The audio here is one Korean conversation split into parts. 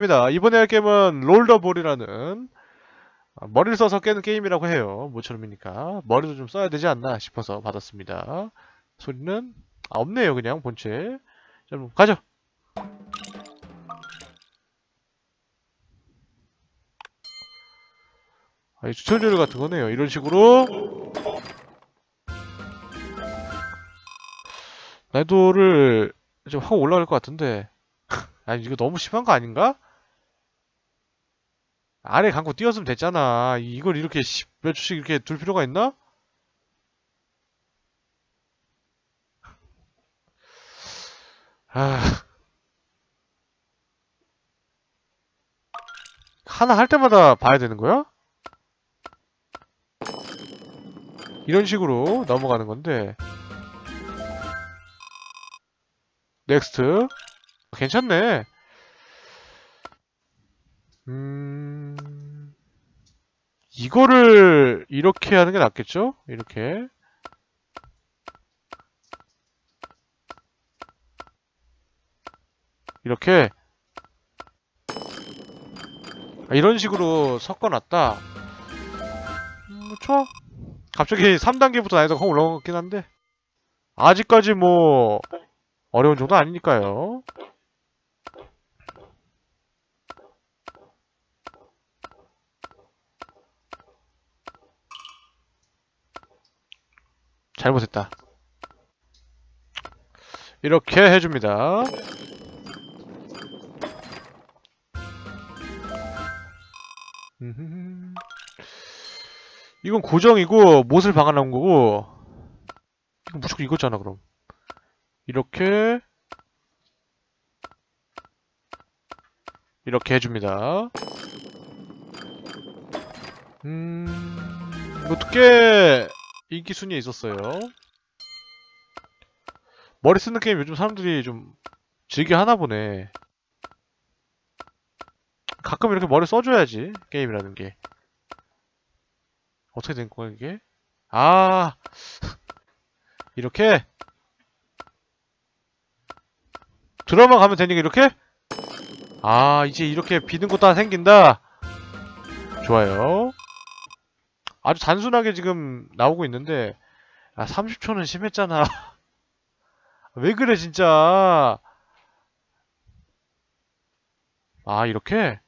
입니다. 이번에 할 게임은 롤더볼이라는 아, 머리를 써서 깨는 게임이라고 해요. 모처럼이니까 머리도 좀 써야 되지 않나 싶어서 받았습니다. 소리는 아, 없네요. 그냥 본체. 자, 가죠. 아, 이 튜토리얼 같은 거네요. 이런 식으로 난이도를 좀확 올라갈 것 같은데 아니 이거 너무 심한 거 아닌가? 아래 감고 띄웠으면 됐잖아. 이걸 이렇게 시- 몇 주씩 이렇게 둘 필요가 있나? 아. 하나 할 때마다 봐야 되는 거야? 이런 식으로 넘어가는 건데. 넥스트. 괜찮네. 음, 이거를 이렇게 하는 게 낫겠죠? 이렇게. 이렇게. 아, 이런 식으로 섞어놨다. 음, 뭐 좋아. 갑자기 3단계부터 난이도가 확 올라갔긴 한데. 아직까지 뭐, 어려운 정도 아니니까요. 잘못했다. 이렇게 해줍니다. 이건 고정이고 못을 박아놓은 거고 이건 무조건 이거잖아 그럼. 이렇게. 이렇게 해줍니다. 음... 꽤 인기 순위에 있었어요. 머리 쓰는 게임 요즘 사람들이 좀 즐겨 하나 보네. 가끔 이렇게 머리 써줘야지 게임이라는 게. 어떻게 된 거야 이게? 아! 이렇게? 들어만 가면 되니까 이렇게? 아 이제 이렇게 비는 것도 하나 생긴다? 좋아요 아주 단순하게 지금 나오고 있는데 아 30초는 심했잖아 왜 그래 진짜 아 이렇게?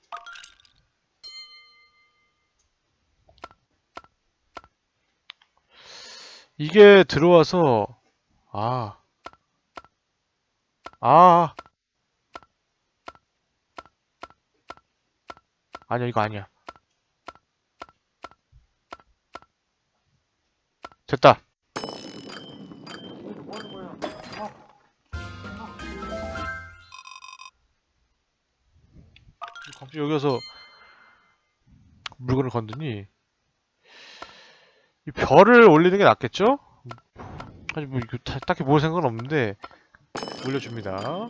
이게 들어와서 아 아. 아니야, 이거 아니야. 됐다. 갑자기 여기서 물건을 건드니 이 별을 올리는 게 낫겠죠? 아니 뭐 이거 타- 딱히 볼 생각은 없는데 올려줍니다.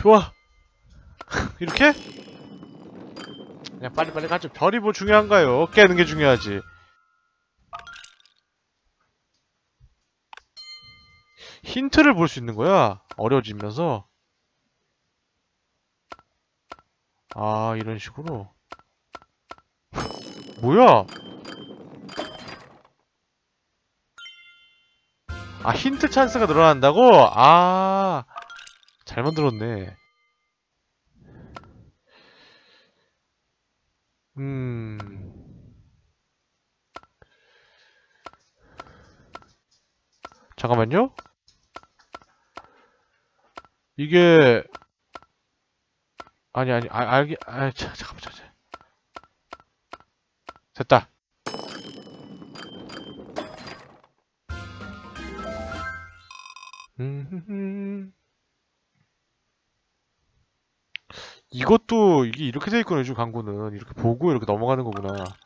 좋아. 이렇게? 그냥 빨리빨리 가죠. 별이 뭐 중요한가요? 깨는 게 중요하지. 힌트를 볼 수 있는 거야. 어려워지면서. 아, 이런 식으로. 뭐야? 아, 힌트 찬스가 늘어난다고? 아, 잘 만들었네. 음. 잠깐만요. 이게 아니 아니 아, 알기 아 자, 잠깐만 잠깐만 됐다. 음. 이것도 이게 이렇게 돼 있구나 요즘 광고는 이렇게 보고 이렇게 넘어가는 거구나.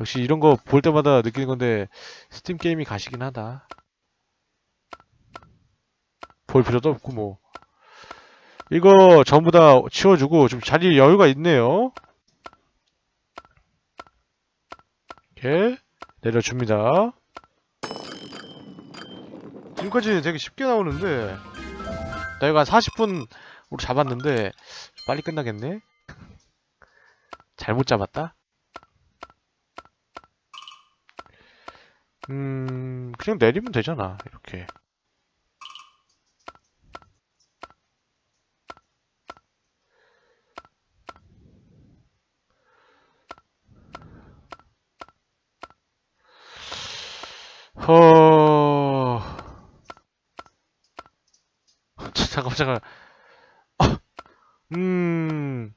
역시 이런 거 볼 때마다 느끼는 건데 스팀 게임이 가시긴 하다. 볼 필요도 없고 뭐. 이거 전부 다 치워주고 좀 자리 여유가 있네요. 이렇게 내려줍니다. 지금까지 되게 쉽게 나오는데 나 이거 한 40분으로 잡았는데 빨리 끝나겠네? 잘못 잡았다? 음... 그냥 내리면 되잖아 이렇게 허... 잠깐 아, 음...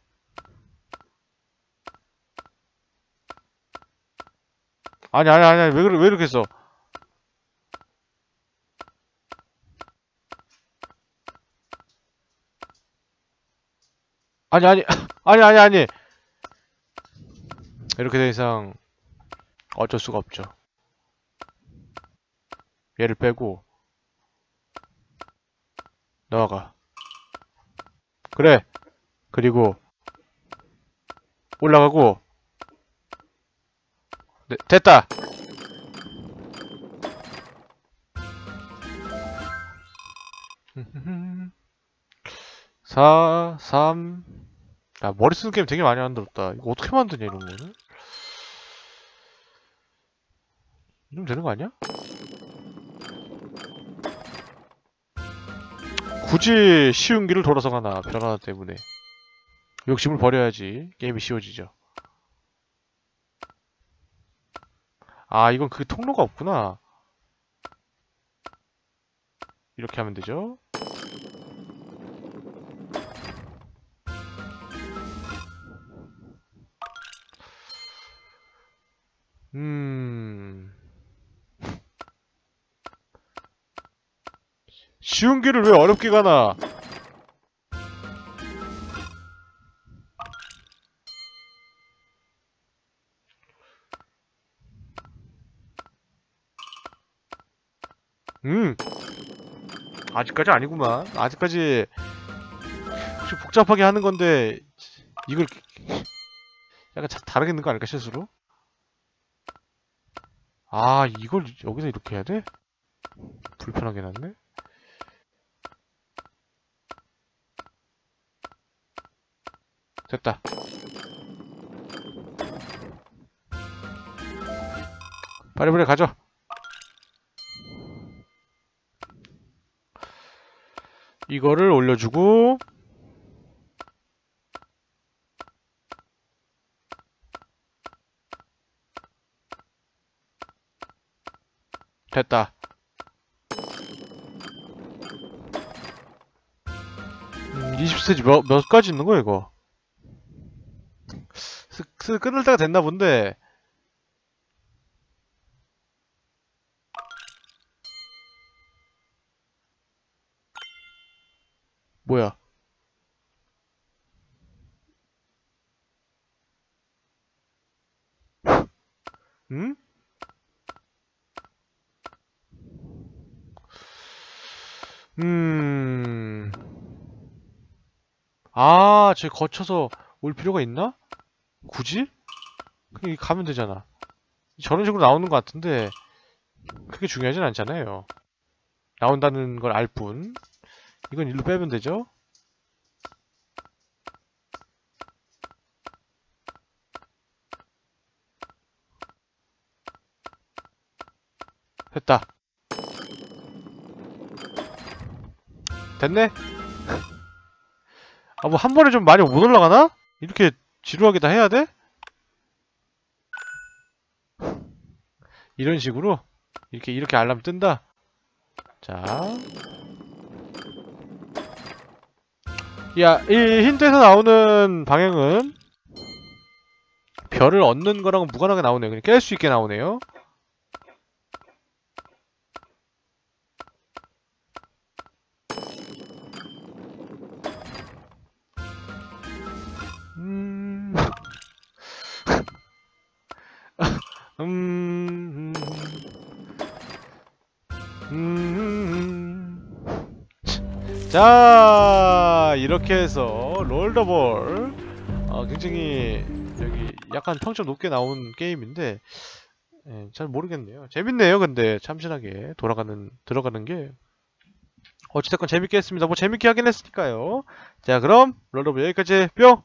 아니 아니 아니 왜 그래 왜 이렇게 했어? 아니 아니 아니 아니 아니. 이렇게 된 이상 어쩔 수가 없죠. 얘를 빼고 나와가 그래 그리고 올라가고 네, 됐다 사, 삼. 야, 머리 쓰는 게임 되게 많이 만들었다. 이거 어떻게 만드냐, 이런 거는? 이러면 되는 거 아니야? 굳이 쉬운 길을 돌아서 가나, 변화나 때문에. 욕심을 버려야지, 게임이 쉬워지죠. 아, 이건 그 통로가 없구나. 이렇게 하면 되죠. 음... 쉬운 길을 왜 어렵게 가나? 음! 아직까지 아니구만. 아직까지 혹시 복잡하게 하는 건데 이걸 약간 자- 다르게 넣는 거 아닐까 실수로? 아 이걸 여기서 이렇게 해야 돼? 불편하게 났네? 됐다 빨리 가죠 이거를 올려주고 됐다. 음, 20스테이지 몇, 몇 가지 있는 거야, 이거? 스, 스, 끊을 때가 됐나 본데. 뭐야? 응? 음. 아, 쟤 거쳐서 올 필요가 있나? 굳이? 그냥 가면 되잖아. 저런 식으로 나오는 것 같은데, 크게 중요하진 않잖아요. 나온다는 걸 알 뿐. 이건 일로 빼면 되죠? 됐다. 됐네? 아, 뭐 한 번에 좀 많이 못 올라가나? 이렇게 지루하게 다 해야 돼? 이런 식으로? 이렇게, 이렇게 알람 뜬다? 자. 야, 이 힌트에서 나오는 방향은 별을 얻는 거랑 무관하게 나오네요. 그냥 깰 수 있게 나오네요. 자, 이렇게 해서 롤더볼 어, 굉장히 여기 약간 평점 높게 나온 게임인데 예, 잘 모르겠네요. 재밌네요, 근데 참신하게 돌아가는 들어가는 게 어찌됐건 재밌게 했습니다. 뭐 재밌게 하긴 했으니까요. 자, 그럼 롤러브 여기까지 뿅.